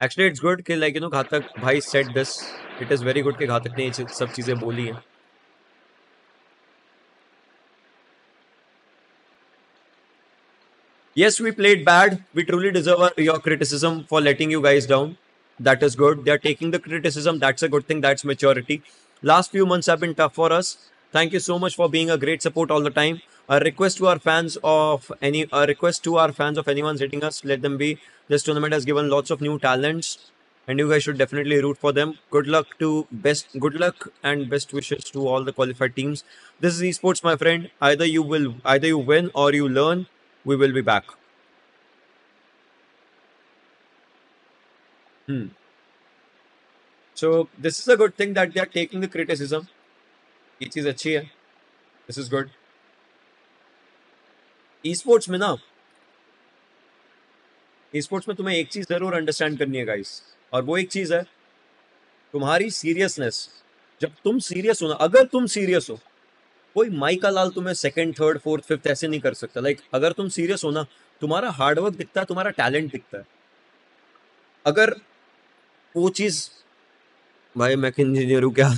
Actually it's good कि like you know Ghatak, भाई said this it is very good कि घातक ने सब चीज़ें बोली हैं। Yes we played bad we truly deserve your criticism for letting you guys down that is good they are taking the criticism that's a good thing that's maturity last few months have been tough for us thank you so much for being a great support all the time a request to our fans of any a request to our fans of anyone hitting us let them be. This tournament has given lots of new talents and you guys should definitely root for them. Good luck to best good luck and best wishes to all the qualified teams. This is esports my friend. Either you will either you win or you learn we will be back. Hmm. So this is a good thing that they are taking the criticism. It is a cheer this is good. Esports में ना e sports में तुम्हें एक चीज़ ज़रूर understand करनी है guys और वो एक चीज़ है, तुम्हारी सीरियसनेस जब तुम सीरियस हो ना, अगर तुम सीरियस हो, कोई माइका लाल तुम्हें सेकंड थर्ड फोर्थ फिफ्थ ऐसे नहीं कर सकता. लाइक अगर तुम सीरियस हो ना, तुम्हारा हार्डवर्क दिखता है, तुम्हारा टैलेंट दिखता है. अगर वो चीज़, भाई मैं इंजीनियर हूँ क्या?